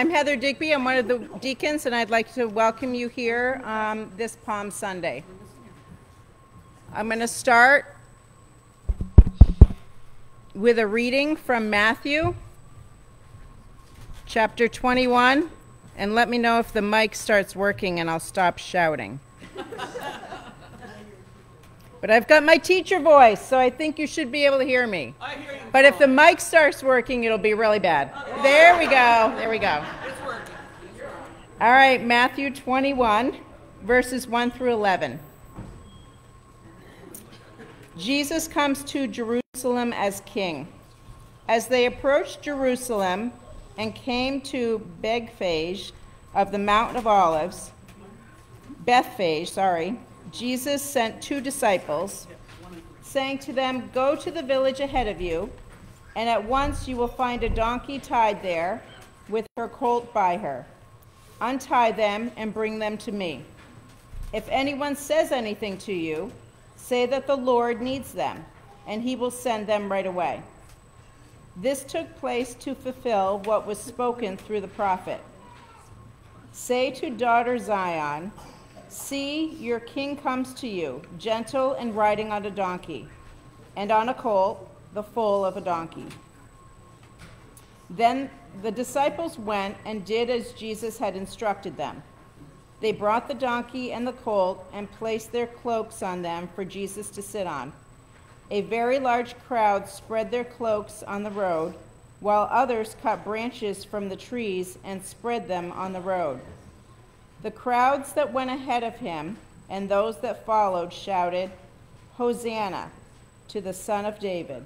I'm Heather Digby. I'm one of the deacons, and I'd like to welcome you here um, this Palm Sunday. I'm going to start with a reading from Matthew chapter 21, and let me know if the mic starts working and I'll stop shouting. but I've got my teacher voice, so I think you should be able to hear me. I hear you. But if the mic starts working, it'll be really bad. There we go. There we go. It's working. All right, Matthew 21, verses 1 through 11. Jesus comes to Jerusalem as king. As they approached Jerusalem and came to Bethphage of the Mount of Olives, Bethphage, sorry, Jesus sent two disciples, saying to them, Go to the village ahead of you, and at once you will find a donkey tied there with her colt by her. Untie them and bring them to me. If anyone says anything to you, say that the Lord needs them, and he will send them right away. This took place to fulfill what was spoken through the prophet. Say to daughter Zion, See, your king comes to you, gentle and riding on a donkey, and on a colt, the foal of a donkey. Then the disciples went and did as Jesus had instructed them. They brought the donkey and the colt and placed their cloaks on them for Jesus to sit on. A very large crowd spread their cloaks on the road, while others cut branches from the trees and spread them on the road. The crowds that went ahead of him and those that followed shouted, Hosanna to the Son of David.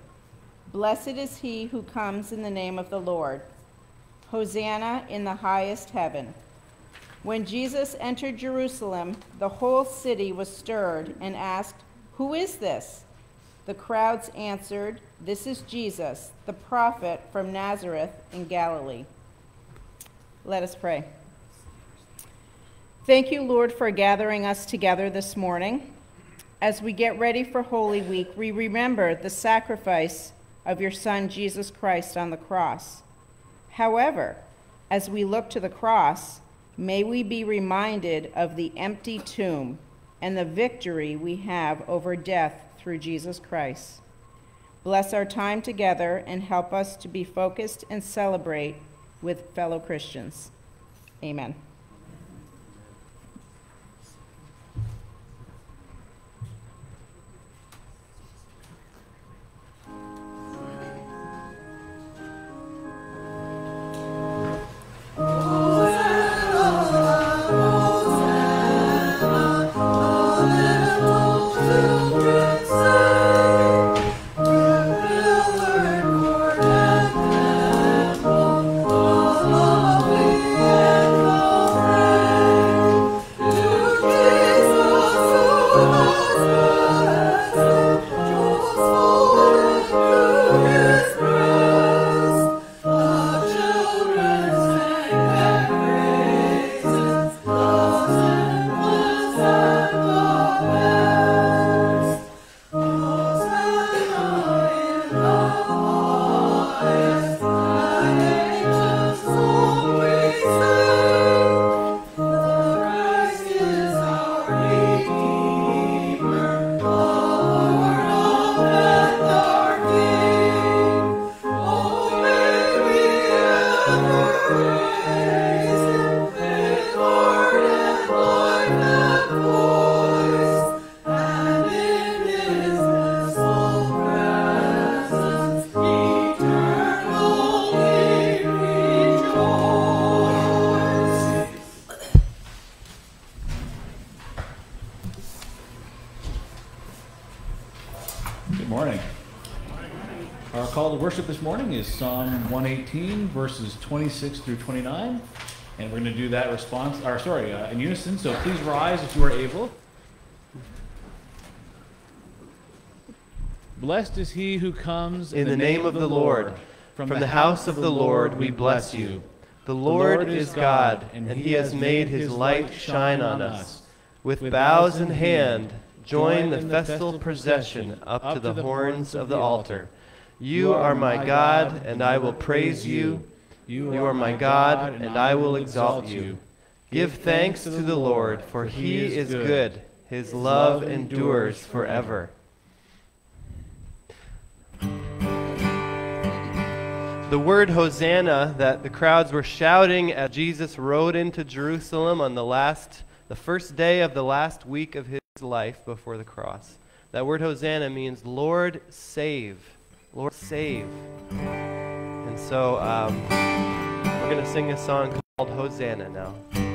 Blessed is he who comes in the name of the Lord. Hosanna in the highest heaven. When Jesus entered Jerusalem, the whole city was stirred and asked, Who is this? The crowds answered, This is Jesus, the prophet from Nazareth in Galilee. Let us pray. Thank you, Lord, for gathering us together this morning. As we get ready for Holy Week, we remember the sacrifice of your Son, Jesus Christ, on the cross. However, as we look to the cross, may we be reminded of the empty tomb and the victory we have over death through Jesus Christ. Bless our time together and help us to be focused and celebrate with fellow Christians. Amen. Good morning. Our call to worship this morning is Psalm 118, verses 26 through 29. And we're going to do that response, or sorry, uh, in unison. So please rise if you are able. Blessed is he who comes In the name of the Lord. From the house of the Lord we bless you. The Lord is God, and he has made his light shine on us. With bows in hand, join the festal procession up to the horns of the altar. You are my God, and I will praise you. You are my God, and I will exalt you. Give thanks to the Lord, for he is good. His love endures forever. The word Hosanna that the crowds were shouting as Jesus rode into Jerusalem on the last the first day of the last week of his life before the cross. That word Hosanna means Lord save. Lord save. And so um, we're going to sing a song called Hosanna now.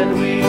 Have your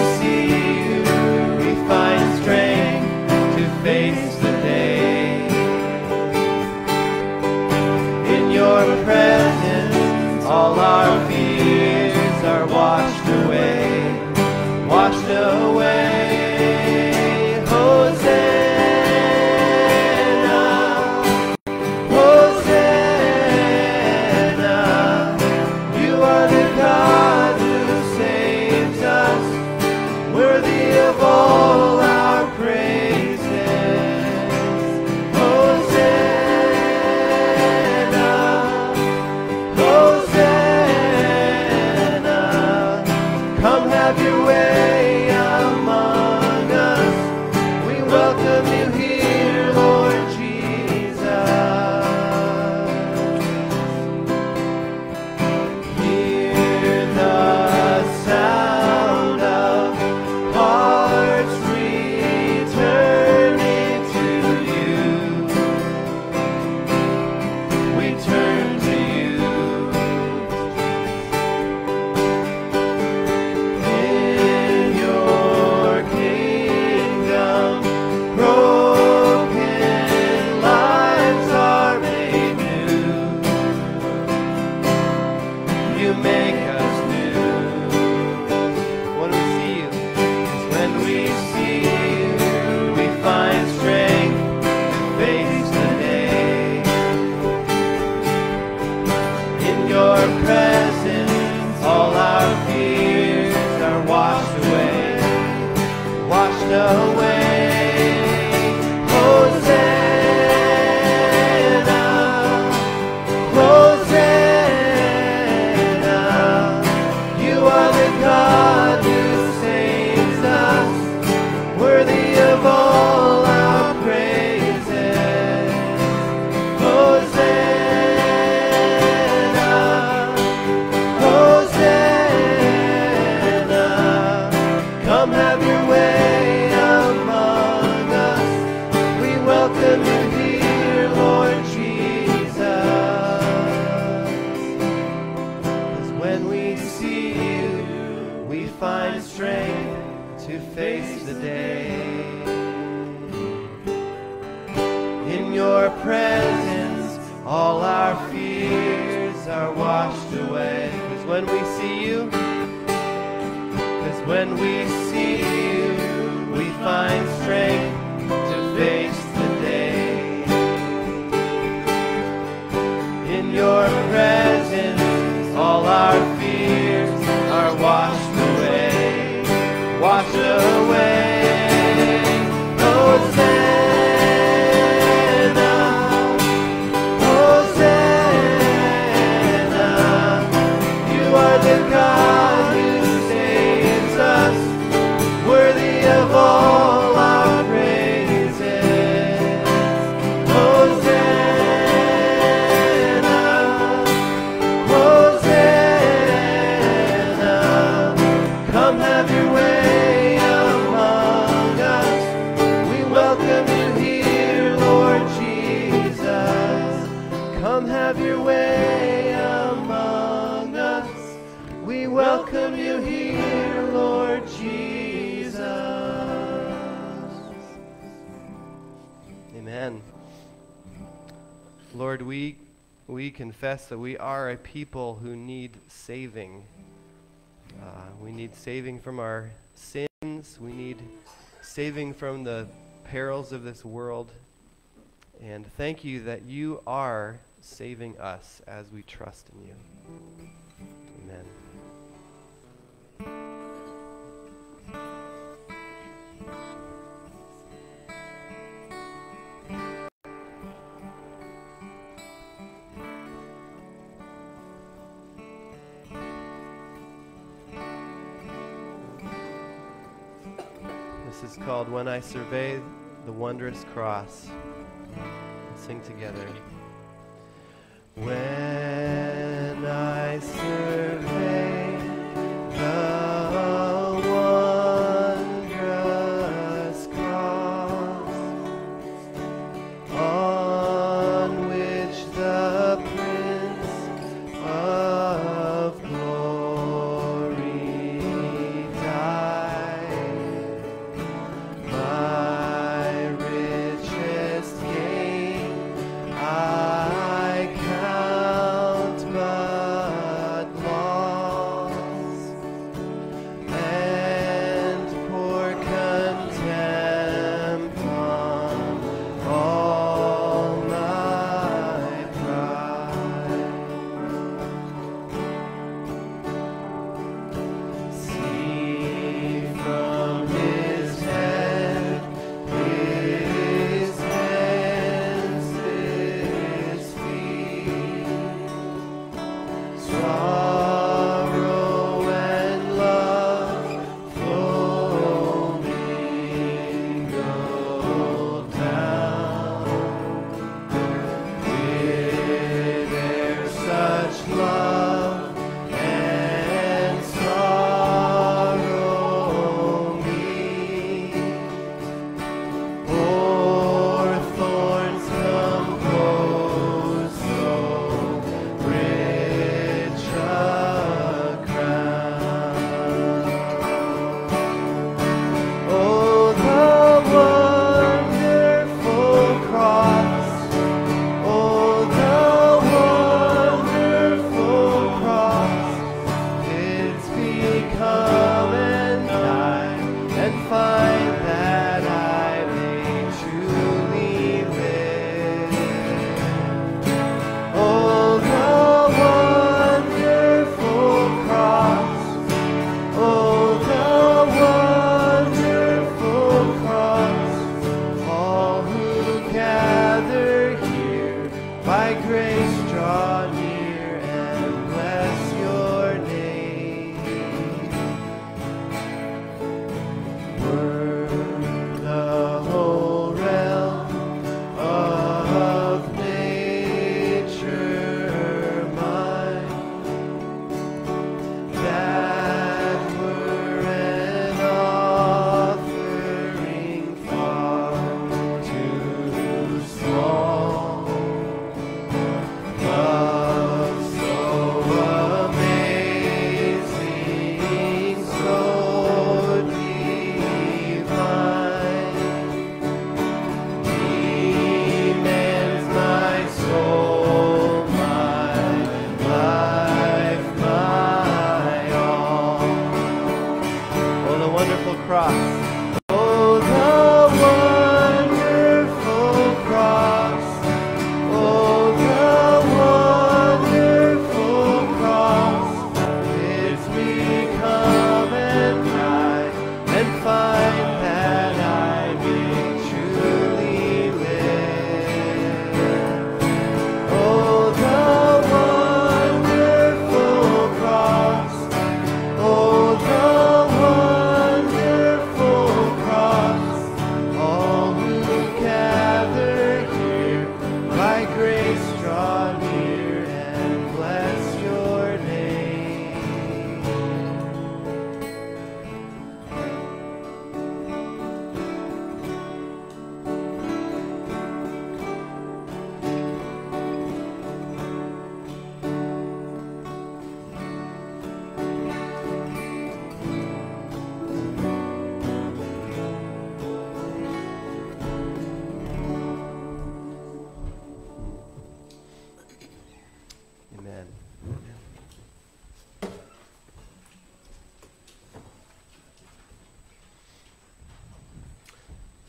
people who need saving. Uh, we need saving from our sins. We need saving from the perils of this world. And thank you that you are saving us as we trust in you. This is called When I Survey the Wondrous Cross. Let's sing together. When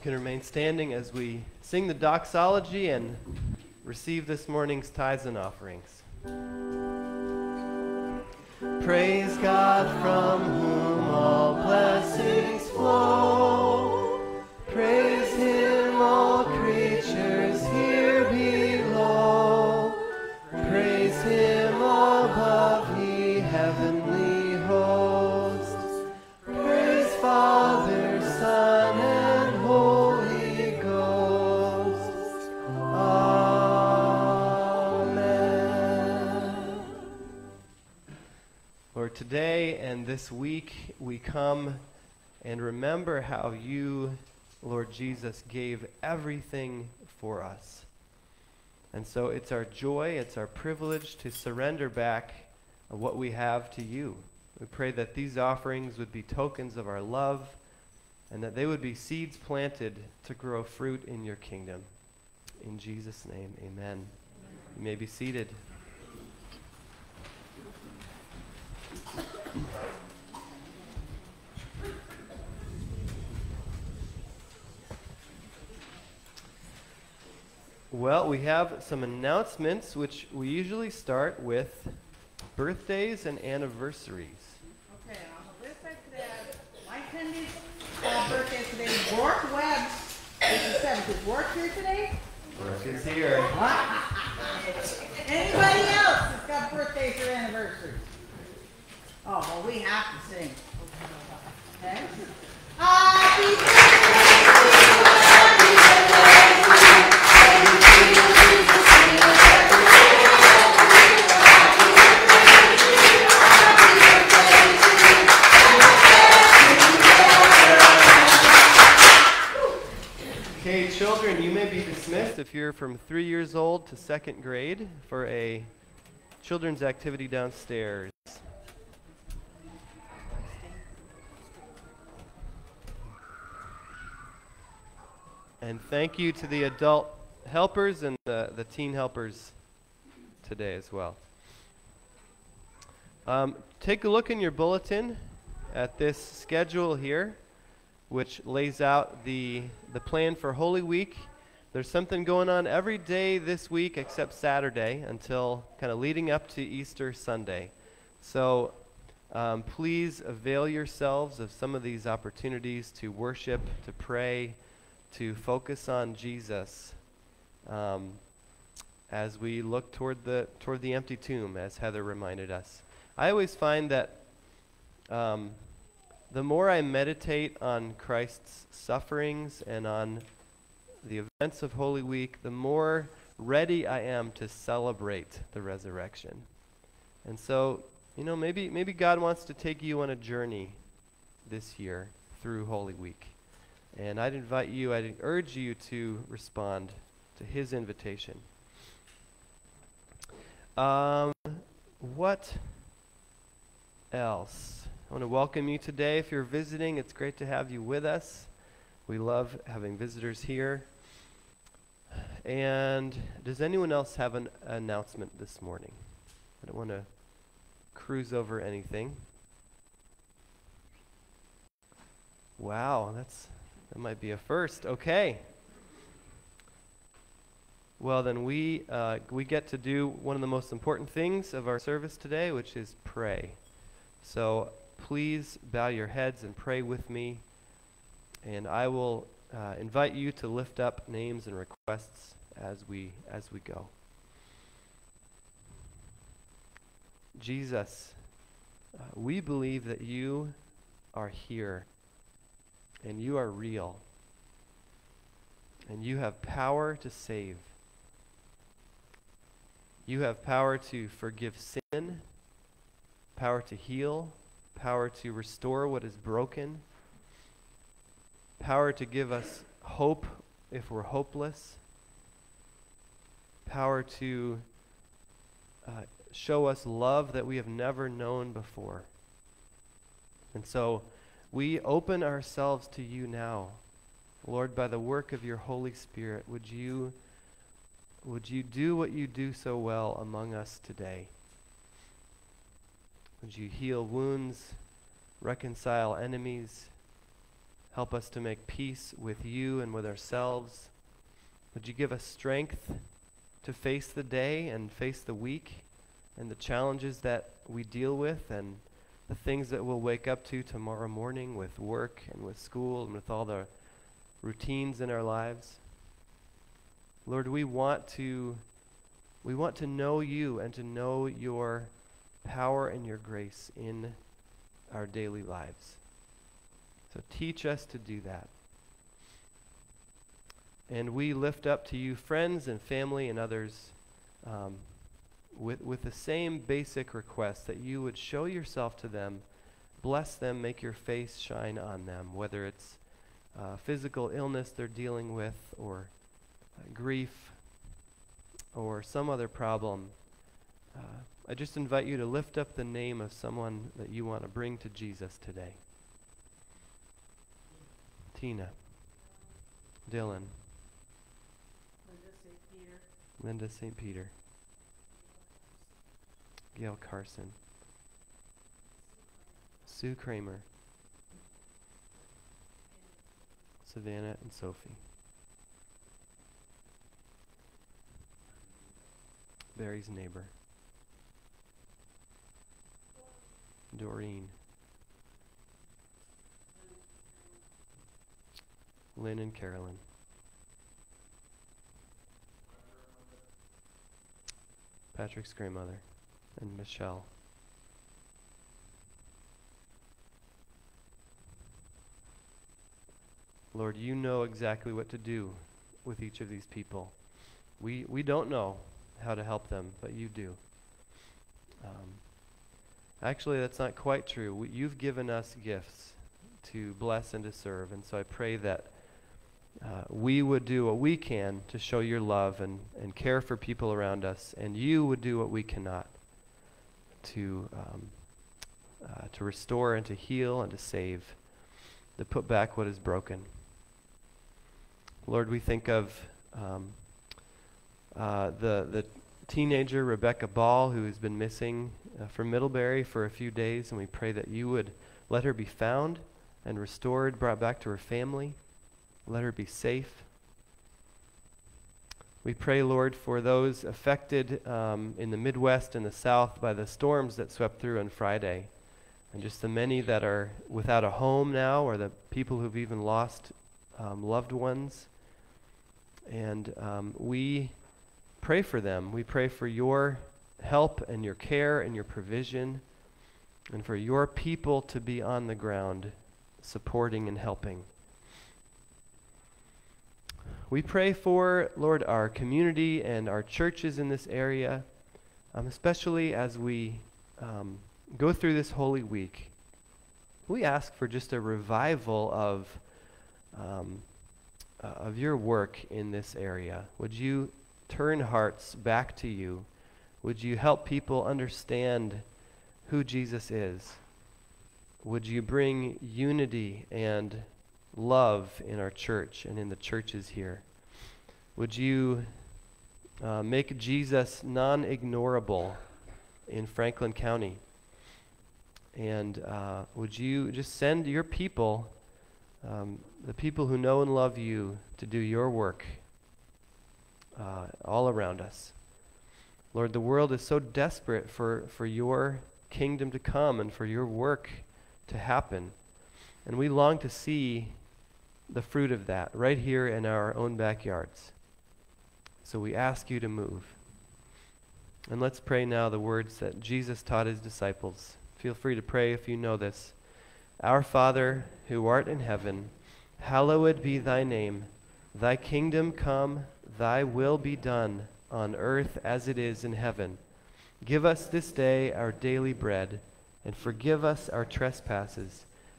can remain standing as we sing the doxology and receive this morning's tithes and offerings. Praise God from whom all blessings flow. This week we come and remember how you, Lord Jesus, gave everything for us. And so it's our joy, it's our privilege to surrender back what we have to you. We pray that these offerings would be tokens of our love and that they would be seeds planted to grow fruit in your kingdom. In Jesus' name, amen. You may be seated. Well, we have some announcements, which we usually start with birthdays and anniversaries. Okay, on the could have Mike Tendy's uh, birthday today, Brooke Webb, is the seventh. Is Brooke here today? Brooke is here. Anybody else that's got birthdays or anniversaries? Oh, well, we have to sing. Okay? Happy Okay, if you're from three years old to second grade for a children's activity downstairs. And thank you to the adult helpers and the, the teen helpers today as well. Um, take a look in your bulletin at this schedule here, which lays out the, the plan for Holy Week. There's something going on every day this week except Saturday until kind of leading up to Easter Sunday. So um, please avail yourselves of some of these opportunities to worship, to pray, to focus on Jesus um, as we look toward the, toward the empty tomb, as Heather reminded us. I always find that um, the more I meditate on Christ's sufferings and on the events of Holy Week, the more ready I am to celebrate the resurrection. And so, you know, maybe, maybe God wants to take you on a journey this year through Holy Week. And I'd invite you, I'd urge you to respond to his invitation. Um, what else? I want to welcome you today. If you're visiting, it's great to have you with us. We love having visitors here. And does anyone else have an announcement this morning? I don't want to cruise over anything. Wow, that's that might be a first. Okay. Well, then we uh, we get to do one of the most important things of our service today, which is pray. So please bow your heads and pray with me, and I will uh, invite you to lift up names and requests as we as we go. Jesus, uh, we believe that you are here and you are real and you have power to save. You have power to forgive sin, power to heal, power to restore what is broken, power to give us hope if we're hopeless, power to uh, show us love that we have never known before. And so we open ourselves to you now. Lord, by the work of your Holy Spirit, would you, would you do what you do so well among us today? Would you heal wounds, reconcile enemies, Help us to make peace with you and with ourselves. Would you give us strength to face the day and face the week and the challenges that we deal with and the things that we'll wake up to tomorrow morning with work and with school and with all the routines in our lives. Lord, we want to we want to know you and to know your power and your grace in our daily lives. So teach us to do that. And we lift up to you friends and family and others um, with, with the same basic request that you would show yourself to them, bless them, make your face shine on them, whether it's uh, physical illness they're dealing with or uh, grief or some other problem. Uh, I just invite you to lift up the name of someone that you want to bring to Jesus today. Tina. Dylan. Linda St. Peter. Linda St. Peter. Gail Carson. Sue Kramer. Savannah and Sophie. Barry's neighbor. Doreen. Lynn and Carolyn. Patrick's grandmother and Michelle. Lord, you know exactly what to do with each of these people. We, we don't know how to help them, but you do. Um, actually, that's not quite true. We, you've given us gifts to bless and to serve, and so I pray that uh, we would do what we can to show your love and, and care for people around us, and you would do what we cannot to, um, uh, to restore and to heal and to save, to put back what is broken. Lord, we think of um, uh, the, the teenager Rebecca Ball, who has been missing uh, from Middlebury for a few days, and we pray that you would let her be found and restored, brought back to her family. Let her be safe. We pray, Lord, for those affected um, in the Midwest and the South by the storms that swept through on Friday, and just the many that are without a home now, or the people who've even lost um, loved ones. And um, we pray for them. We pray for your help and your care and your provision, and for your people to be on the ground supporting and helping. We pray for, Lord, our community and our churches in this area, um, especially as we um, go through this Holy Week. We ask for just a revival of, um, uh, of your work in this area. Would you turn hearts back to you? Would you help people understand who Jesus is? Would you bring unity and love in our church and in the churches here. Would you uh, make Jesus non ignorable in Franklin County? And uh, would you just send your people, um, the people who know and love you, to do your work uh, all around us? Lord, the world is so desperate for, for your kingdom to come and for your work to happen. And we long to see the fruit of that right here in our own backyards. So we ask you to move. And let's pray now the words that Jesus taught his disciples. Feel free to pray if you know this. Our Father, who art in heaven, hallowed be thy name. Thy kingdom come, thy will be done, on earth as it is in heaven. Give us this day our daily bread, and forgive us our trespasses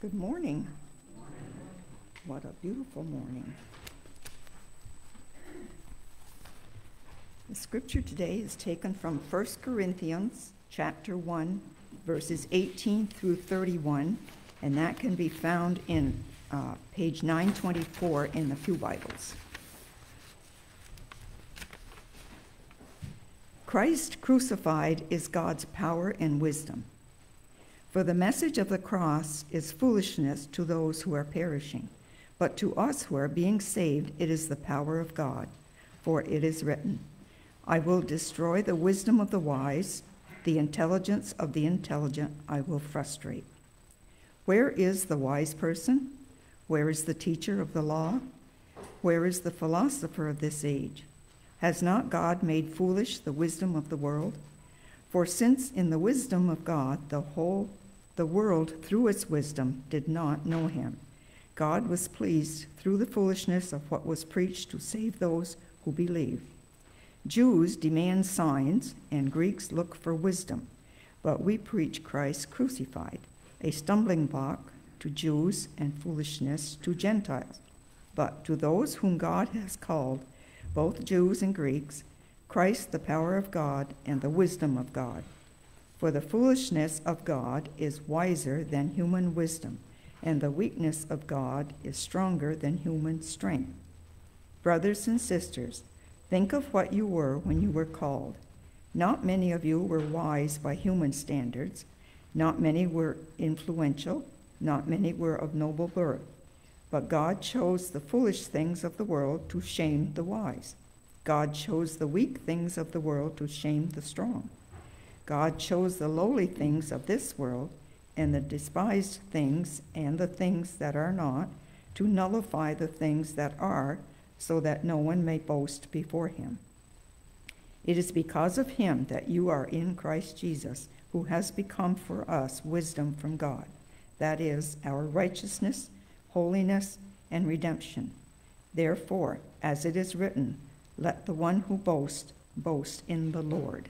Good morning. What a beautiful morning. The scripture today is taken from 1 Corinthians chapter 1 verses 18 through 31 and that can be found in uh, page 924 in the Pew Bibles. Christ crucified is God's power and wisdom. For the message of the cross is foolishness to those who are perishing, but to us who are being saved, it is the power of God. For it is written, I will destroy the wisdom of the wise, the intelligence of the intelligent I will frustrate. Where is the wise person? Where is the teacher of the law? Where is the philosopher of this age? Has not God made foolish the wisdom of the world? For since in the wisdom of God the whole the world through its wisdom did not know him, God was pleased through the foolishness of what was preached to save those who believe. Jews demand signs and Greeks look for wisdom, but we preach Christ crucified, a stumbling block to Jews and foolishness to Gentiles. But to those whom God has called, both Jews and Greeks, Christ the power of God and the wisdom of God. For the foolishness of God is wiser than human wisdom, and the weakness of God is stronger than human strength. Brothers and sisters, think of what you were when you were called. Not many of you were wise by human standards, not many were influential, not many were of noble birth. But God chose the foolish things of the world to shame the wise. God chose the weak things of the world to shame the strong. God chose the lowly things of this world and the despised things and the things that are not to nullify the things that are, so that no one may boast before him. It is because of him that you are in Christ Jesus, who has become for us wisdom from God. That is, our righteousness, holiness, and redemption. Therefore, as it is written, let the one who boasts boast in the Lord.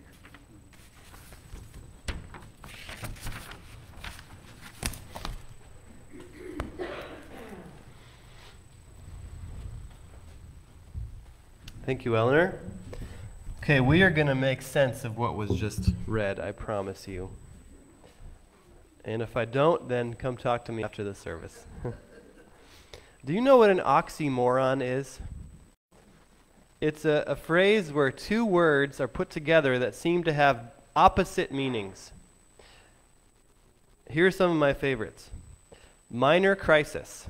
Thank you, Eleanor. Okay, we are going to make sense of what was just read, I promise you. And if I don't, then come talk to me after the service. Do you know what an oxymoron is? It's a, a, phrase where two words are put together that seem to have opposite meanings. Here are some of my favorites minor crisis,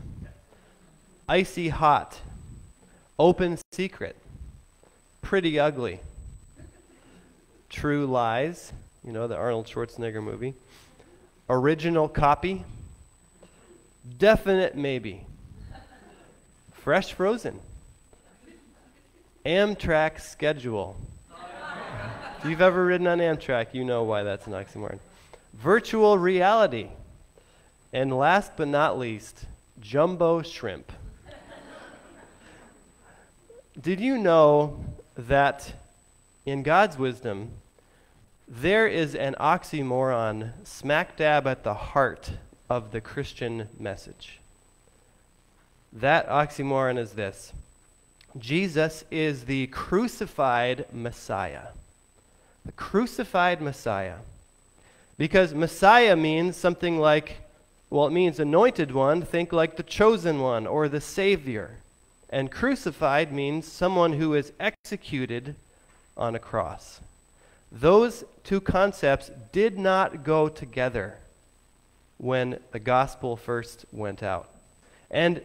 icy hot, open secret, pretty ugly. True Lies, you know, the Arnold Schwarzenegger movie. Original copy. Definite maybe. Fresh frozen. Amtrak schedule. if you've ever ridden on Amtrak, you know why that's an oxymoron. Virtual reality. And last but not least, jumbo shrimp. Did you know that in God's wisdom, there is an oxymoron smack dab at the heart of the Christian message. That oxymoron is this Jesus is the crucified Messiah. The crucified Messiah. Because Messiah means something like, well, it means anointed one, think like the chosen one or the Savior. And crucified means someone who is executed on a cross. Those two concepts did not go together when the gospel first went out. And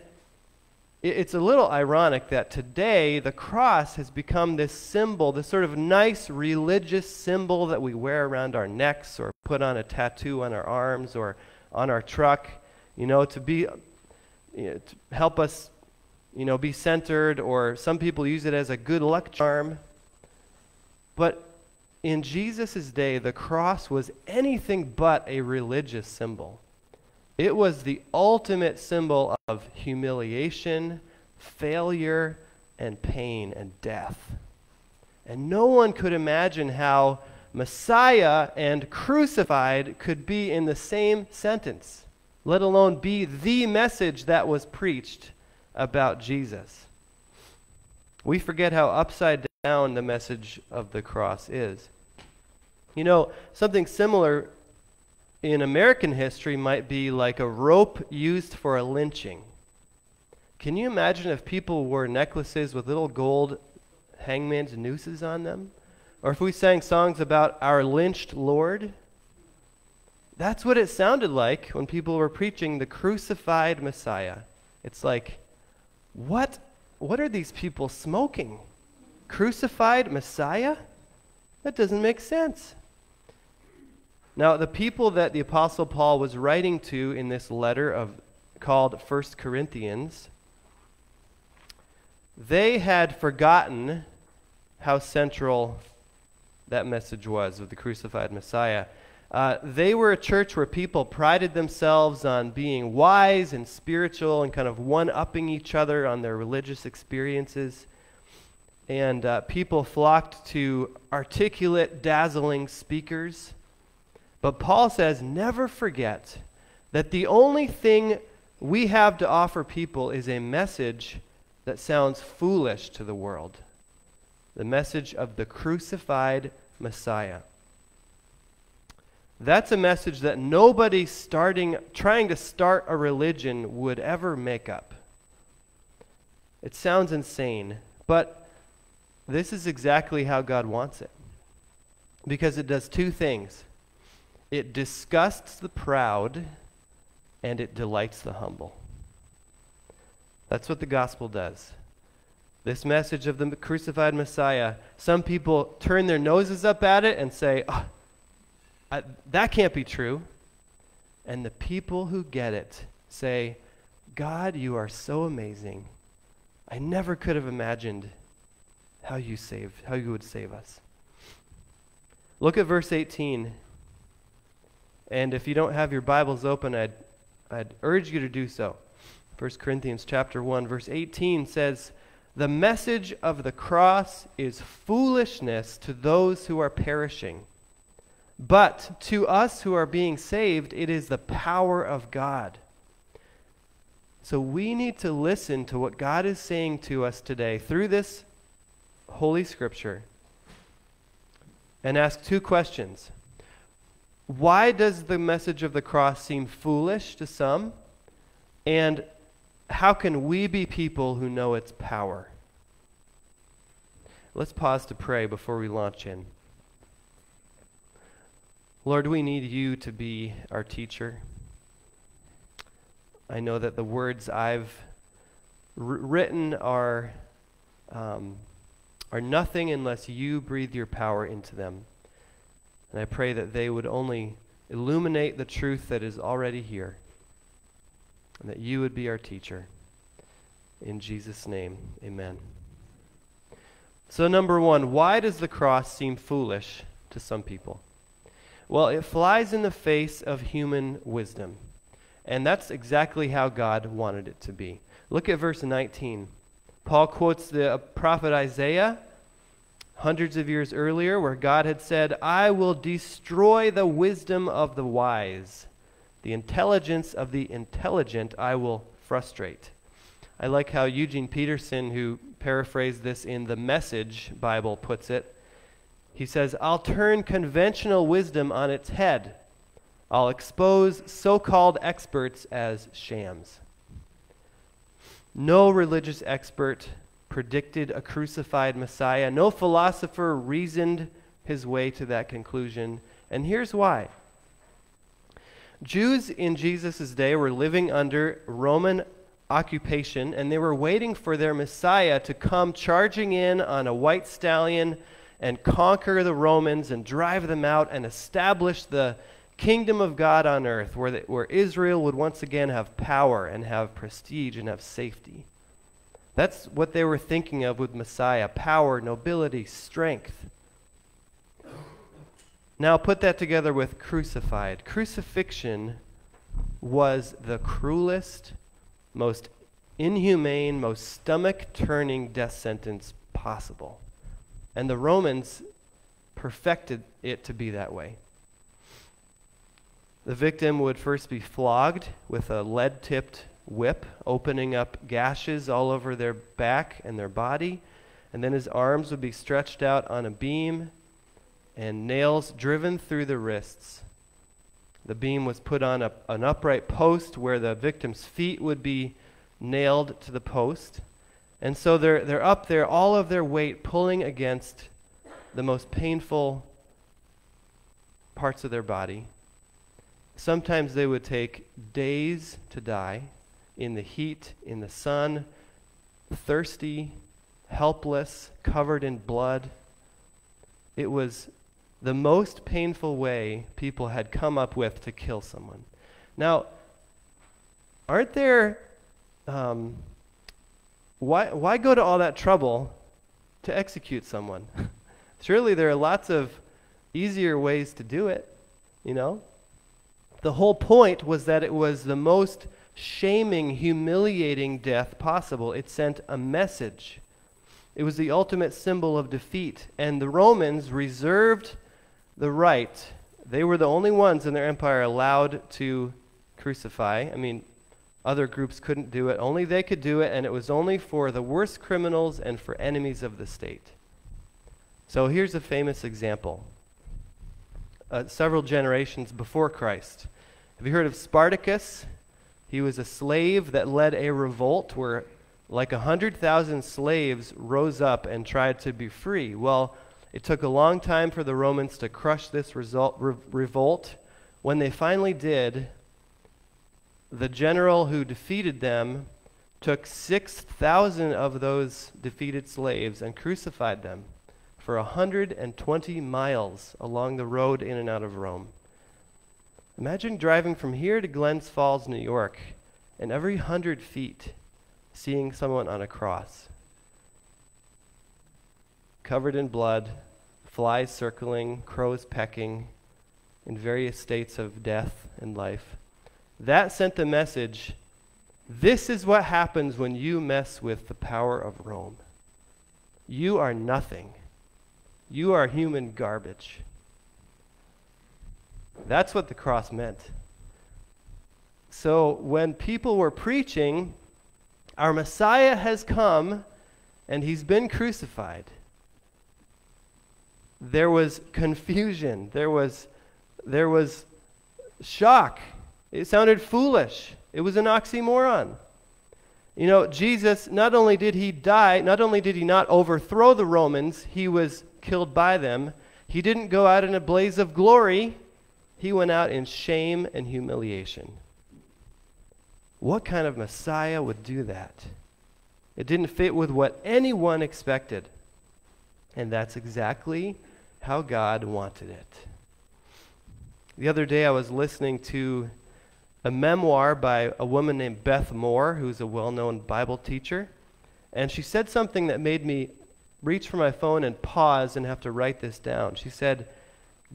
it's a little ironic that today the cross has become this symbol, this sort of nice religious symbol that we wear around our necks or put on a tattoo on our arms or on our truck, you know, to be you know, to help us you know, be centered, or some people use it as a good luck charm. But in Jesus' day, the cross was anything but a religious symbol. It was the ultimate symbol of humiliation, failure, and pain and death. And no one could imagine how Messiah and crucified could be in the same sentence. let alone be the message that was preached about Jesus. We forget how upside down the message of the cross is. You know, something similar in American history might be like a rope used for a lynching. Can you imagine if people wore necklaces with little gold hangman's nooses on them? Or if we sang songs about our lynched Lord? That's what it sounded like when people were preaching the crucified Messiah. It's like, what, what are these people smoking? Crucified Messiah? That doesn't make sense. Now, the people that the Apostle Paul was writing to in this letter of called First Corinthians, they had forgotten how central that message was of the crucified Messiah. Uh, they were a church where people prided themselves on being wise and spiritual and kind of one upping each other on their religious experiences. And uh, people flocked to articulate, dazzling speakers. But Paul says, never forget that the only thing we have to offer people is a message that sounds foolish to the world the message of the crucified Messiah. That's a message that nobody starting trying to start a religion would ever make up. It sounds insane, but this is exactly how God wants it. Because it does two things. It disgusts the proud and it delights the humble. That's what the gospel does. This message of the crucified Messiah, some people turn their noses up at it and say, oh, I, that can't be true. And the people who get it say, God, you are so amazing. I never could have imagined how you saved, how you would save us. Look at verse 18. And if you don't have your Bibles open, I'd, I'd urge you to do so. 1 Corinthians chapter 1 verse 18 says, "The message of the cross is foolishness to those who are perishing, but to us who are being saved, it is the power of God." So we need to listen to what God is saying to us today through this holy scripture and ask two questions. Why does the message of the cross seem foolish to some? And how can we be people who know its power? Let's pause to pray before we launch in. Lord, we need you to be our teacher. I know that the words I've written are, um, are nothing unless you breathe your power into them. And I pray that they would only illuminate the truth that is already here, and that you would be our teacher. In Jesus' name, amen. So, number one, why does the cross seem foolish to some people? Well, it flies in the face of human wisdom. And that's exactly how God wanted it to be. Look at verse 19. Paul quotes the prophet Isaiah hundreds of years earlier, where God had said, I will destroy the wisdom of the wise, the intelligence of the intelligent I will frustrate. I like how Eugene Peterson, who paraphrased this in the Message Bible, puts it. He says, I'll turn conventional wisdom on its head. I'll expose so called experts as shams. No religious expert predicted a crucified Messiah. No philosopher reasoned his way to that conclusion. And here's why Jews in Jesus' day were living under Roman occupation, and they were waiting for their Messiah to come charging in on a white stallion and conquer the Romans and drive them out and establish the kingdom of God on earth, where, the, where Israel would once again have power and have prestige and have safety. That's what they were thinking of with Messiah power, nobility, strength. Now put that together with crucified. Crucifixion was the cruelest, most inhumane, most stomach turning death sentence possible. And the Romans perfected it to be that way. The victim would first be flogged with a lead tipped whip, opening up gashes all over their back and their body. And then his arms would be stretched out on a beam and nails driven through the wrists. The beam was put on a, an upright post where the victim's feet would be nailed to the post. And so they're, they're up there, all of their weight pulling against the most painful parts of their body. Sometimes they would take days to die in the heat, in the sun, thirsty, helpless, covered in blood. It was the most painful way people had come up with to kill someone. Now, aren't there. Um, why, why go to all that trouble to execute someone? Surely there are lots of easier ways to do it, you know? The whole point was that it was the most shaming, humiliating death possible. It sent a message. It was the ultimate symbol of defeat. And the Romans reserved the right. They were the only ones in their empire allowed to crucify. I mean, other groups couldn't do it. Only they could do it, and it was only for the worst criminals and for enemies of the state. So here's a famous example. Uh, several generations before Christ. Have you heard of Spartacus? He was a slave that led a revolt where like a 100,000 slaves rose up and tried to be free. Well, it took a long time for the Romans to crush this result, re- revolt. When they finally did, the general who defeated them took 6,000 of those defeated slaves and crucified them for 120 miles along the road in and out of Rome. Imagine driving from here to Glens Falls, New York, and every hundred feet seeing someone on a cross, covered in blood, flies circling, crows pecking, in various states of death and life. That sent the message this is what happens when you mess with the power of Rome. You are nothing. You are human garbage. That's what the cross meant. So when people were preaching, our Messiah has come and he's been crucified, there was confusion, there was, there was shock. It sounded foolish, it was an oxymoron. You know, Jesus, not only did he die, not only did he not overthrow the Romans, he was killed by them. He didn't go out in a blaze of glory. He went out in shame and humiliation. What kind of Messiah would do that? It didn't fit with what anyone expected. And that's exactly how God wanted it. The other day I was listening to a memoir by a woman named Beth Moore, who's a well known Bible teacher. And she said something that made me reach for my phone and pause and have to write this down. She said,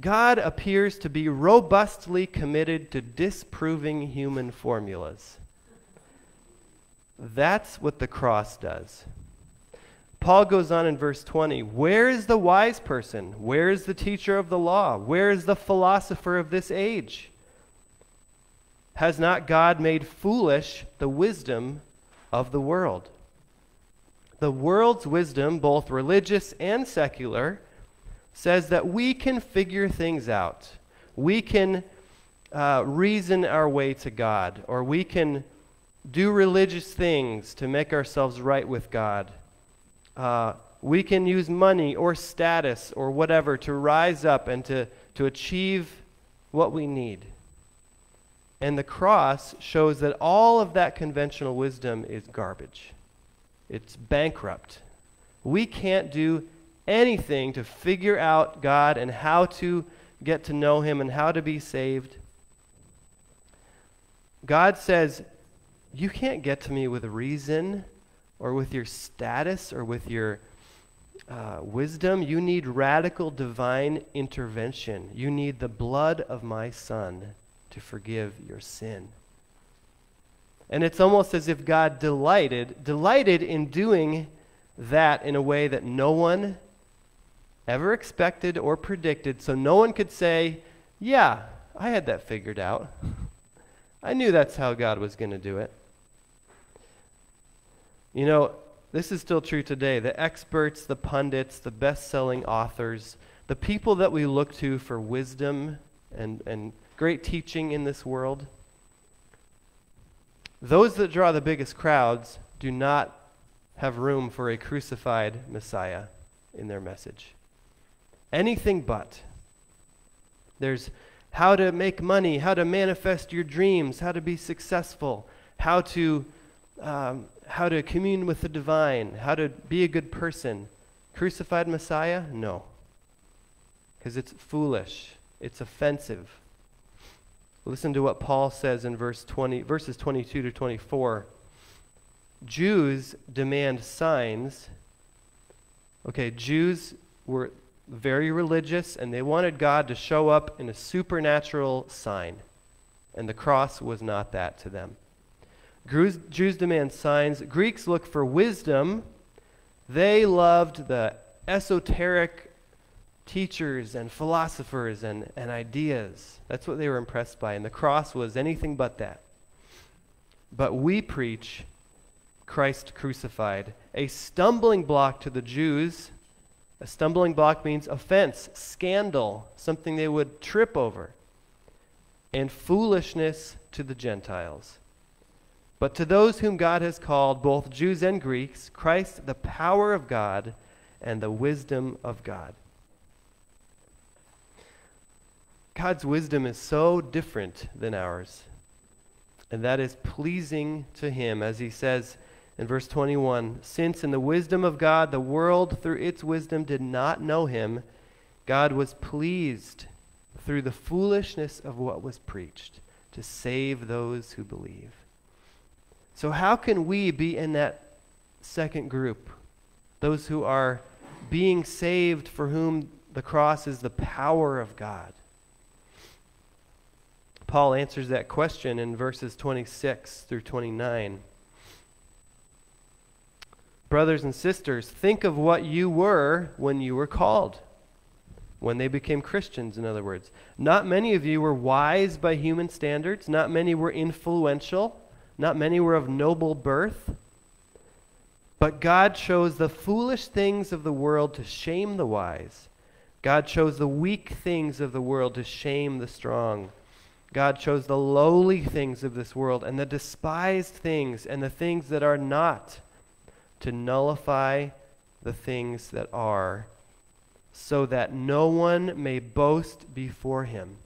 God appears to be robustly committed to disproving human formulas. That's what the cross does. Paul goes on in verse 20 Where is the wise person? Where is the teacher of the law? Where is the philosopher of this age? Has not God made foolish the wisdom of the world? The world's wisdom, both religious and secular, says that we can figure things out. We can uh, reason our way to God, or we can do religious things to make ourselves right with God. Uh, we can use money or status or whatever to rise up and to, to achieve what we need. And the cross shows that all of that conventional wisdom is garbage. It's bankrupt. We can't do anything to figure out God and how to get to know Him and how to be saved. God says, You can't get to me with reason or with your status or with your uh, wisdom. You need radical divine intervention. You need the blood of my Son to forgive your sin. And it's almost as if God delighted, delighted in doing that in a way that no one ever expected or predicted. So no one could say, yeah, I had that figured out. I knew that's how God was going to do it. You know, this is still true today. The experts, the pundits, the best selling authors, the people that we look to for wisdom and, and great teaching in this world, those that draw the biggest crowds do not have room for a crucified Messiah in their message. Anything but. There's how to make money, how to manifest your dreams, how to be successful, how to, um, how to commune with the divine, how to be a good person. Crucified Messiah? No. Because it's foolish, it's offensive. Listen to what Paul says in verse 20, verses 22 to 24. Jews demand signs. Okay, Jews were very religious and they wanted God to show up in a supernatural sign. And the cross was not that to them. Jews, Jews demand signs. Greeks look for wisdom. They loved the esoteric teachers and philosophers and, and ideas. That's what they were impressed by. And the cross was anything but that. But we preach Christ crucified, a stumbling block to the Jews a stumbling block means offense, scandal, something they would trip over, and foolishness to the Gentiles. But to those whom God has called, both Jews and Greeks, Christ, the power of God and the wisdom of God. God's wisdom is so different than ours, and that is pleasing to Him, as He says in verse 21 Since in the wisdom of God the world through its wisdom did not know him, God was pleased through the foolishness of what was preached to save those who believe. So, how can we be in that second group? Those who are being saved for whom the cross is the power of God. Paul answers that question in verses 26 through 29. Brothers and sisters, think of what you were when you were called. When they became Christians, in other words. Not many of you were wise by human standards. Not many were influential. Not many were of noble birth. But God chose the foolish things of the world to shame the wise. God chose the weak things of the world to shame the strong. God chose the lowly things of this world and the despised things and the things that are not to nullify the things that are, so that no one may boast before him.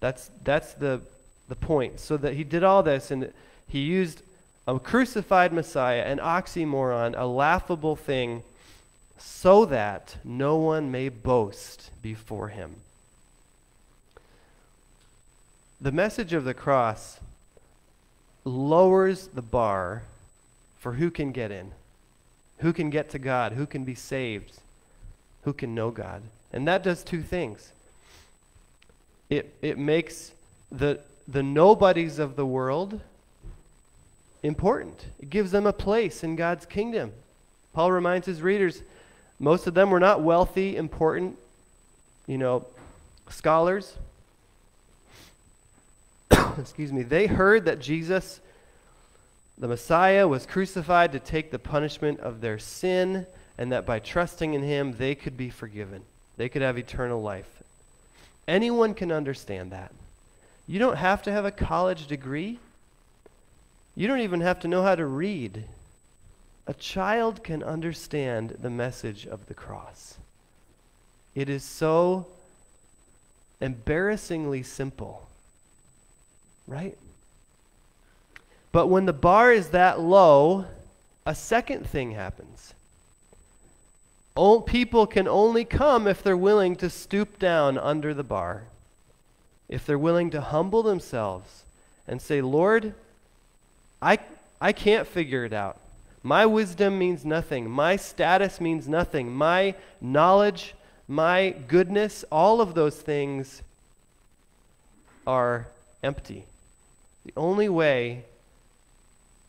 That's, that's the, the point. So that he did all this, and he used a crucified Messiah, an oxymoron, a laughable thing, so that no one may boast before him. The message of the cross lowers the bar for who can get in, who can get to God, who can be saved, who can know God. And that does two things. It, it makes the, the nobodies of the world important. It gives them a place in God's kingdom. Paul reminds his readers most of them were not wealthy, important, you know, scholars. Excuse me. They heard that Jesus the Messiah was crucified to take the punishment of their sin, and that by trusting in him, they could be forgiven. They could have eternal life. Anyone can understand that. You don't have to have a college degree. You don't even have to know how to read. A child can understand the message of the cross. It is so embarrassingly simple, right? But when the bar is that low, a second thing happens. Old people can only come if they're willing to stoop down under the bar, if they're willing to humble themselves and say, Lord, I, I can't figure it out. My wisdom means nothing. My status means nothing. My knowledge, my goodness, all of those things are empty. The only way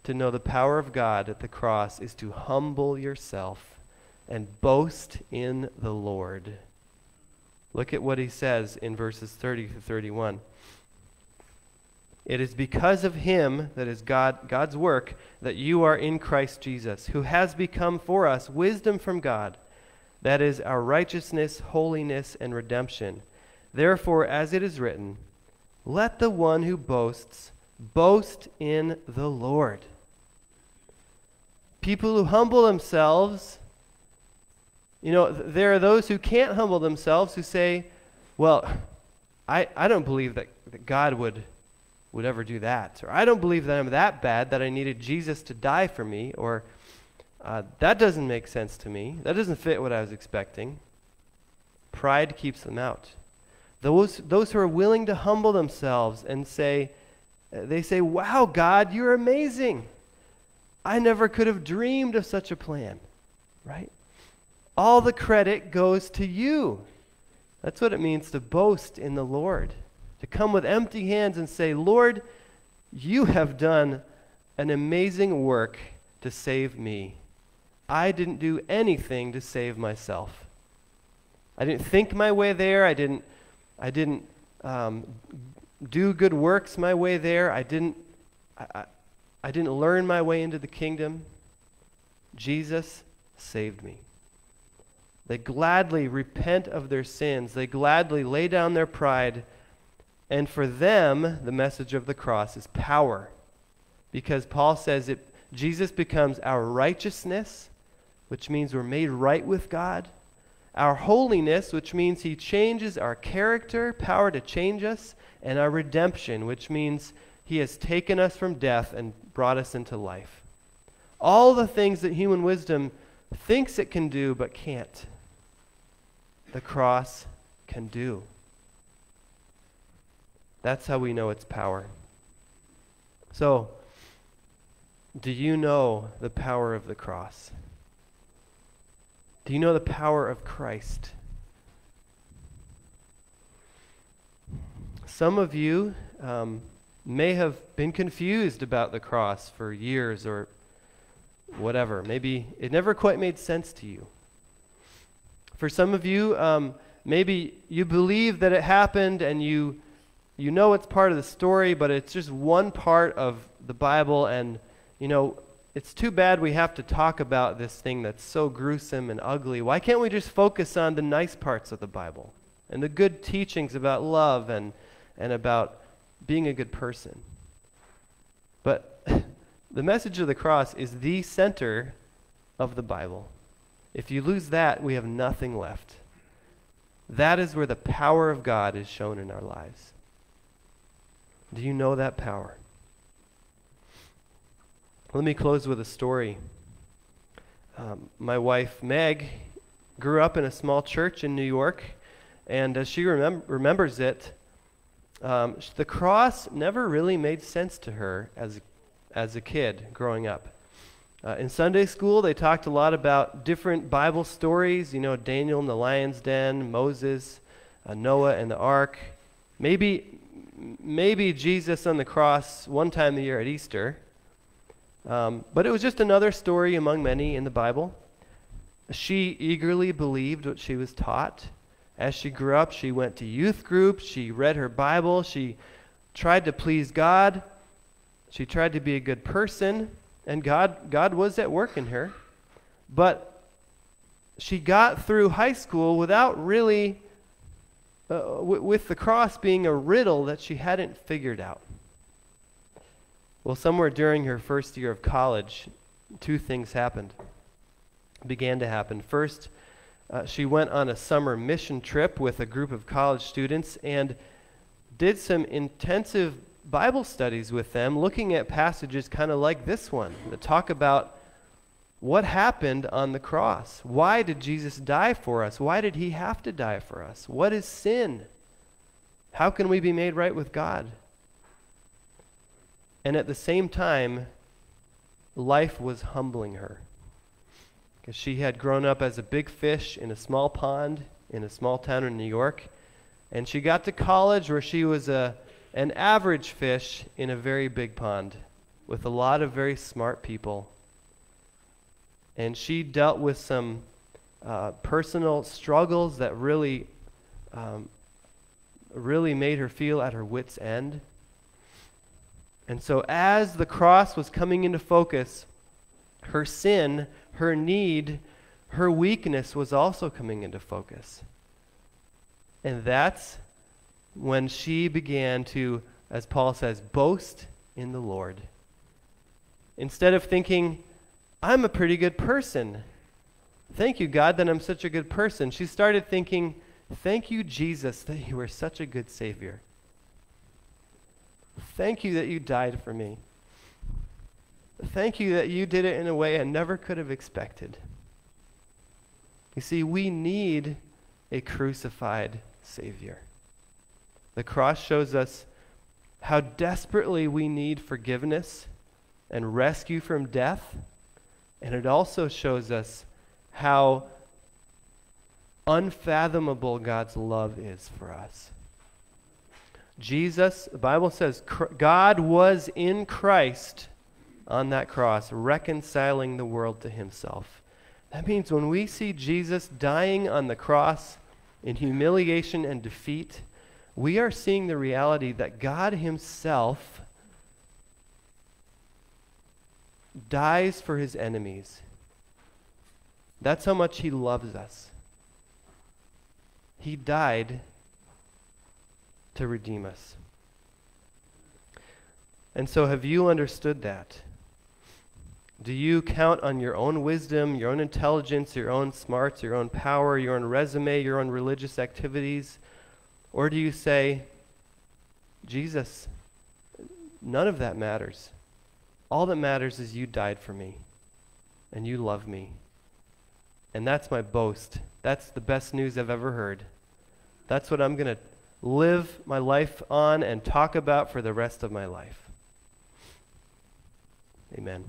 to know the power of God at the cross is to humble yourself and boast in the Lord. Look at what he says in verses 30 to 31. It is because of him, that is God, God's work, that you are in Christ Jesus, who has become for us wisdom from God. That is our righteousness, holiness, and redemption. Therefore, as it is written, let the one who boasts boast in the Lord. People who humble themselves, you know, there are those who can't humble themselves who say, well, I, I don't believe that, that God would would ever do that. Or I don't believe that I'm that bad that I needed Jesus to die for me. Or uh, that doesn't make sense to me. That doesn't fit what I was expecting. Pride keeps them out. Those, those who are willing to humble themselves and say, uh, they say, Wow, God, you're amazing. I never could have dreamed of such a plan, right? All the credit goes to you. That's what it means to boast in the Lord to come with empty hands and say, Lord, you have done an amazing work to save me. I didn't do anything to save myself. I didn't think my way there. I didn't, I didn't um, do good works my way there. I didn't, I didn't learn my way into the kingdom. Jesus saved me. They gladly repent of their sins. They gladly lay down their pride and for them, the message of the cross is power. Because Paul says it, Jesus becomes our righteousness, which means we're made right with God, our holiness, which means he changes our character, power to change us, and our redemption, which means he has taken us from death and brought us into life. All the things that human wisdom thinks it can do but can't, the cross can do. That's how we know its power. So, do you know the power of the cross? Do you know the power of Christ? Some of you um, may have been confused about the cross for years or whatever. Maybe it never quite made sense to you. For some of you, um, maybe you believe that it happened and you you know it's part of the story, but it's just one part of the Bible. And, you know, it's too bad we have to talk about this thing that's so gruesome and ugly. Why can't we just focus on the nice parts of the Bible and the good teachings about love and, and about being a good person? But the message of the cross is the center of the Bible. If you lose that, we have nothing left. That is where the power of God is shown in our lives. Do you know that power? Let me close with a story. Um, my wife, Meg, grew up in a small church in New York, and as she remem- remembers it, um, the cross never really made sense to her as, as a kid growing up. Uh, in Sunday school, they talked a lot about different Bible stories, you know, Daniel in the lion's den, Moses, uh, Noah and the ark. Maybe, maybe Jesus on the cross one time a year at Easter. Um, but it was just another story among many in the Bible. She eagerly believed what she was taught. As she grew up, she went to youth groups, she read her Bible, she tried to please God, she tried to be a good person, and God, God was at work in her. But she got through high school without really uh, w- with the cross being a riddle that she hadn't figured out. Well, somewhere during her first year of college, two things happened, began to happen. First, uh, she went on a summer mission trip with a group of college students and did some intensive Bible studies with them, looking at passages kind of like this one that talk about what happened on the cross? Why did Jesus die for us? Why did he have to die for us? What is sin? How can we be made right with God? And at the same time, life was humbling her. Because she had grown up as a big fish in a small pond in a small town in New York. And she got to college where she was a, an average fish in a very big pond with a lot of very smart people and she dealt with some uh, personal struggles that really um, really made her feel at her wits' end. And so, as the cross was coming into focus, her sin, her need, her weakness was also coming into focus. And that's when she began to, as Paul says, boast in the Lord. Instead of thinking, I'm a pretty good person. Thank you, God, that I'm such a good person. She started thinking, Thank you, Jesus, that you are such a good Savior. Thank you that you died for me. Thank you that you did it in a way I never could have expected. You see, we need a crucified Savior. The cross shows us how desperately we need forgiveness and rescue from death, and it also shows us how unfathomable God's love is for us. Jesus, the Bible says, God was in Christ on that cross, reconciling the world to himself. That means when we see Jesus dying on the cross in humiliation and defeat, we are seeing the reality that God himself dies for his enemies. That's how much he loves us. He died to redeem us. And so, have you understood that? Do you count on your own wisdom, your own intelligence, your own smarts, your own power, your own resume, your own religious activities? Or do you say, Jesus, none of that matters. All that matters is you died for me and you love me. And that's my boast. That's the best news I've ever heard. That's what I'm going to live my life on and talk about for the rest of my life. Amen.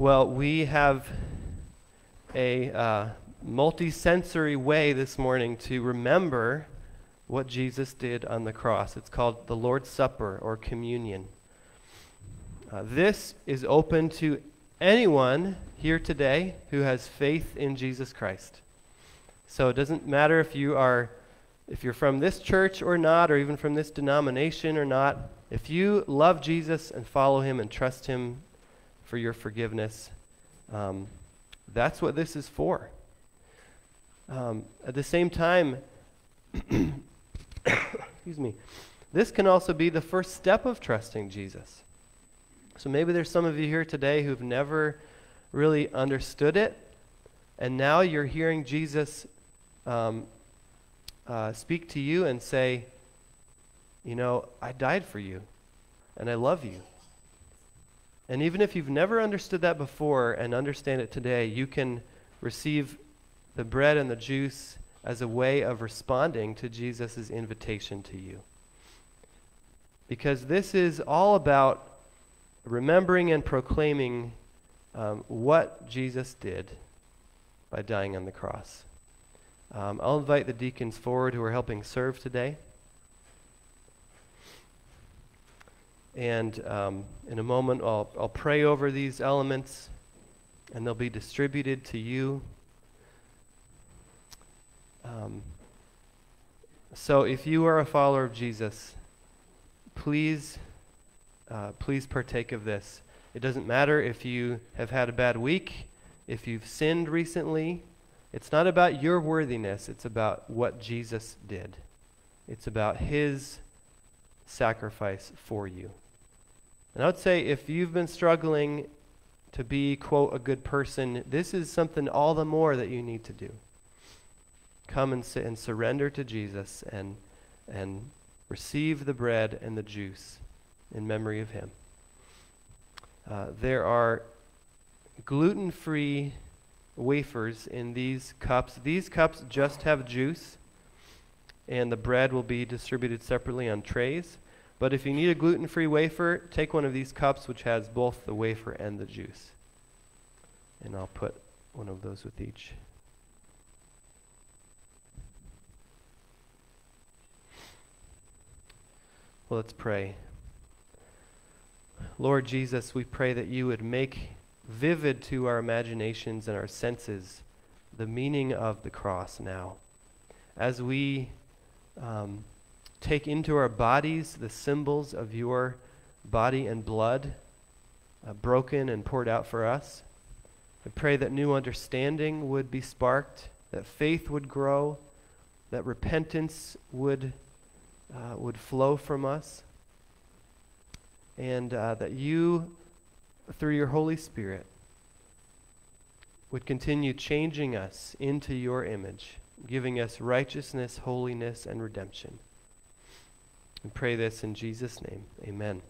Well, we have a uh, multi-sensory way this morning to remember what Jesus did on the cross. It's called the Lord's Supper or communion. Uh, this is open to anyone here today who has faith in Jesus Christ. So it doesn't matter if you are if you're from this church or not or even from this denomination or not. If you love Jesus and follow him and trust him for your forgiveness, um, that's what this is for. Um, at the same time, excuse me, this can also be the first step of trusting Jesus. So maybe there's some of you here today who've never really understood it, and now you're hearing Jesus um, uh, speak to you and say, You know, I died for you, and I love you. And even if you've never understood that before and understand it today, you can receive the bread and the juice as a way of responding to Jesus' invitation to you. Because this is all about remembering and proclaiming um, what Jesus did by dying on the cross. Um, I'll invite the deacons forward who are helping serve today. And um, in a moment, I'll, I'll pray over these elements, and they'll be distributed to you. Um, so if you are a follower of Jesus, please uh, please partake of this. It doesn't matter if you have had a bad week, if you've sinned recently. It's not about your worthiness, it's about what Jesus did. It's about his sacrifice for you. And I would say if you've been struggling to be, quote, a good person, this is something all the more that you need to do. Come and sit and surrender to Jesus and, and receive the bread and the juice in memory of him. Uh, there are gluten free wafers in these cups. These cups just have juice, and the bread will be distributed separately on trays. But if you need a gluten free wafer, take one of these cups, which has both the wafer and the juice. And I'll put one of those with each. Well, let's pray. Lord Jesus, we pray that you would make vivid to our imaginations and our senses the meaning of the cross now. As we um, take into our bodies the symbols of your body and blood uh, broken and poured out for us, I pray that new understanding would be sparked, that faith would grow, that repentance would, uh, would flow from us, and uh, that you, through your Holy Spirit, would continue changing us into your image, giving us righteousness, holiness, and redemption. We pray this in Jesus' name. Amen.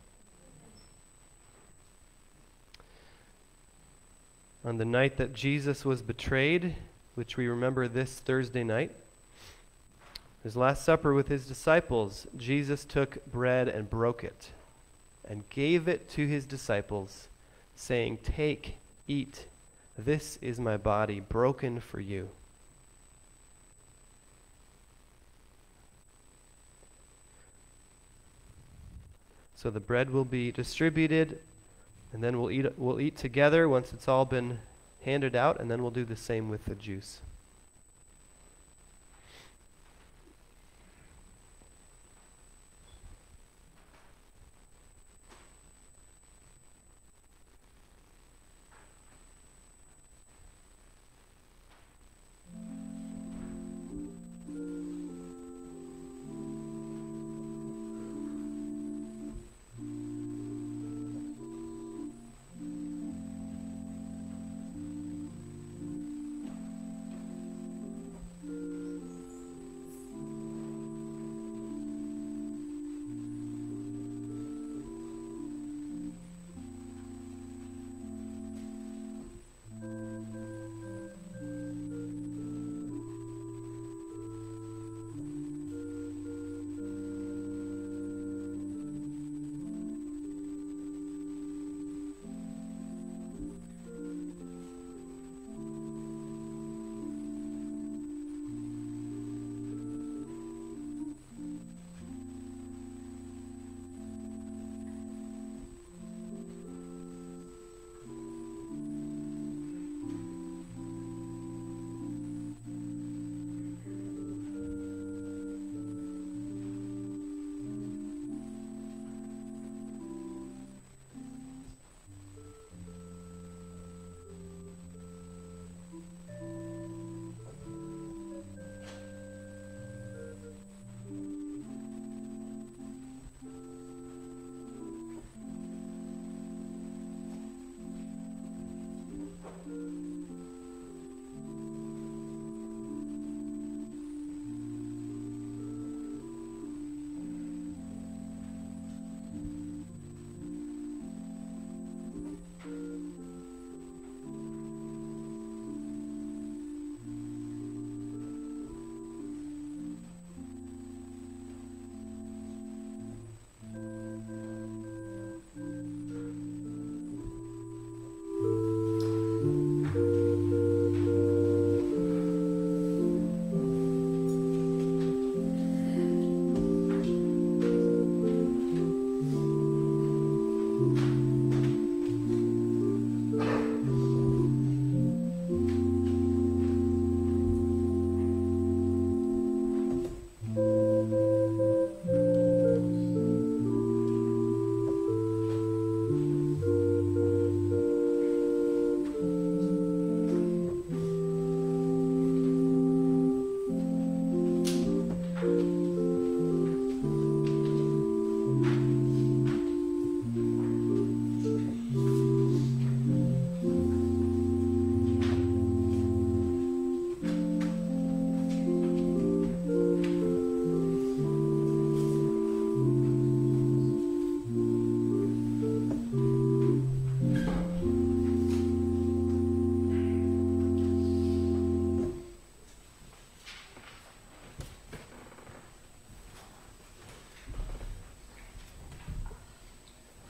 On the night that Jesus was betrayed, which we remember this Thursday night, his last supper with his disciples, Jesus took bread and broke it and gave it to his disciples, saying, Take, eat. This is my body broken for you. So the bread will be distributed, and then we'll eat, we'll eat together once it's all been handed out, and then we'll do the same with the juice.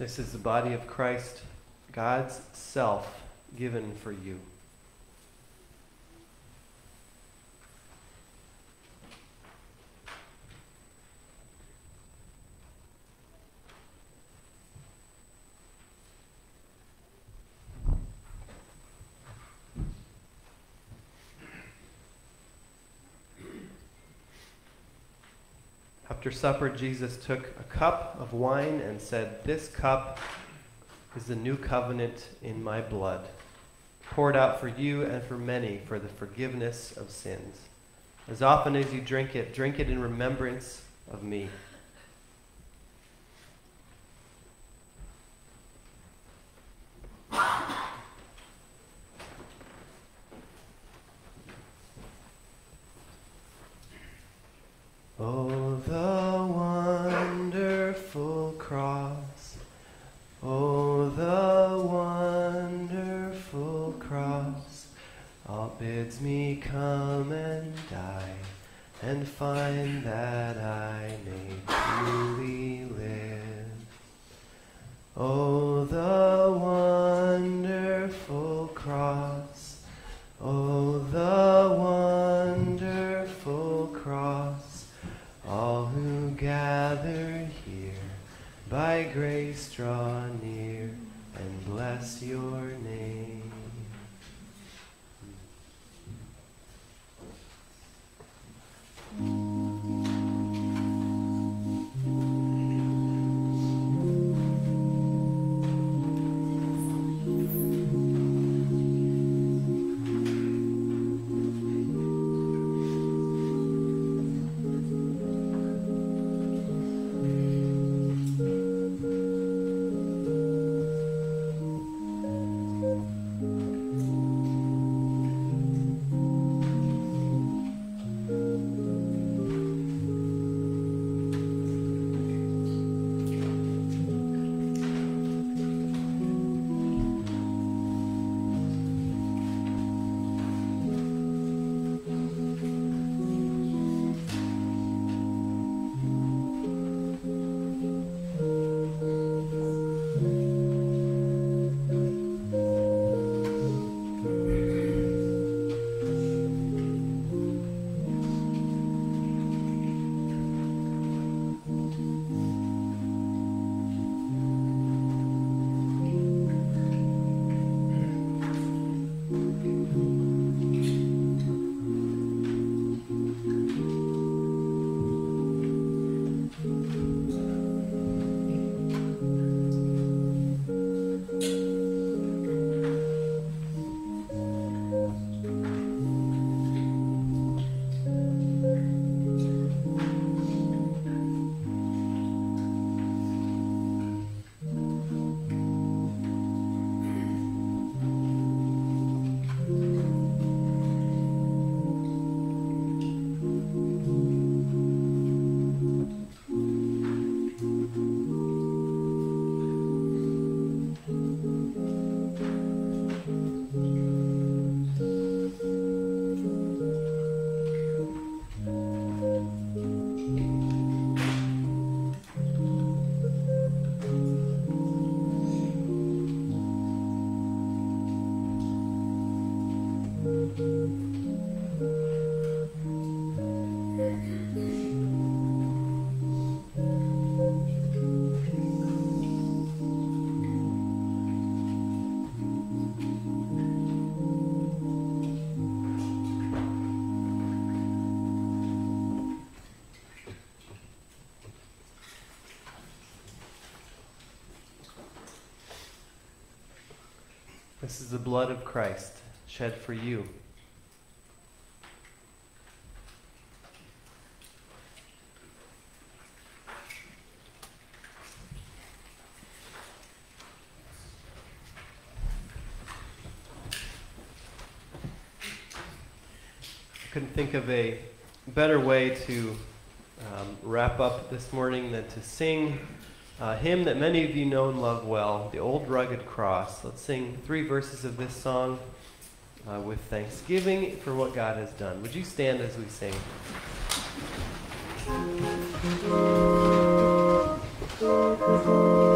This is the body of Christ, God's self given for you. After supper, Jesus took a cup of wine and said, This cup is the new covenant in my blood, poured out for you and for many for the forgiveness of sins. As often as you drink it, drink it in remembrance of me. This is the blood of Christ shed for you. I couldn't think of a better way to um, wrap up this morning than to sing a hymn that many of you know and love well, The Old Rugged Cross. Let's sing three verses of this song uh, with thanksgiving for what God has done. Would you stand as we sing?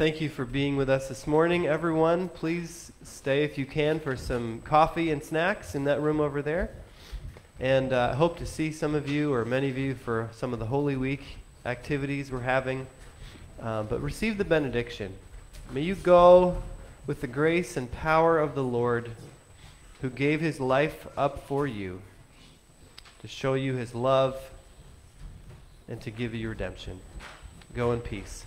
thank you for being with us this morning, everyone. Please stay if you can for some coffee and snacks in that room over there. And uh, I hope to see some of you or many of you for some of the Holy Week activities we're having. Uh, but receive the benediction. May you go with the grace and power of the Lord who gave his life up for you to show you his love and to give you redemption. Go in peace.